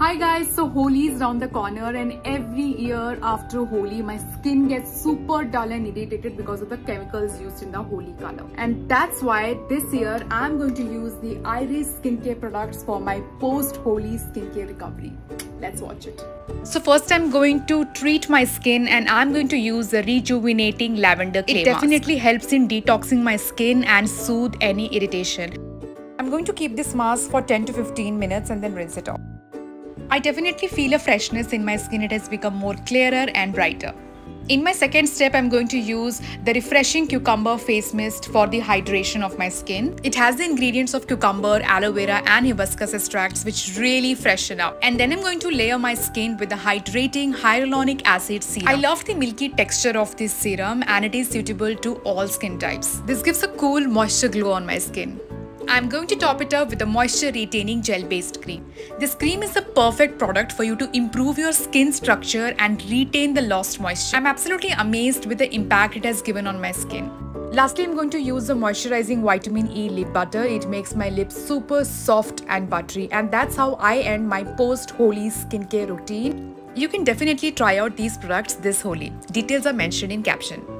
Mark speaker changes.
Speaker 1: Hi guys, so Holi is around the corner and every year after Holi my skin gets super dull and irritated because of the chemicals used in the Holi color. And that's why this year I'm going to use the Iris skincare products for my post-Holi skincare recovery. Let's watch it.
Speaker 2: So first I'm going to treat my skin and I'm going to use the rejuvenating lavender clay
Speaker 1: It
Speaker 2: mask. definitely helps in detoxing my skin and soothe any irritation. I'm going to keep this mask for 10 to 15 minutes and then rinse it off. I definitely feel a freshness in my skin. It has become more clearer and brighter. In my second step, I'm going to use the refreshing cucumber face mist for the hydration of my skin. It has the ingredients of cucumber, aloe vera and hibiscus extracts which really freshen up. And then I'm going to layer my skin with the hydrating hyaluronic acid serum. I love the milky texture of this serum and it is suitable to all skin types. This gives a cool moisture glow on my skin. I'm going to top it up with a moisture retaining gel based cream. This cream is the perfect product for you to improve your skin structure and retain the lost moisture. I'm absolutely amazed with the impact it has given on my skin. Lastly, I'm going to use the moisturizing vitamin E lip butter. It makes my lips super soft and buttery and that's how I end my post-Holi skincare routine. You can definitely try out these products this Holi. Details are mentioned in caption.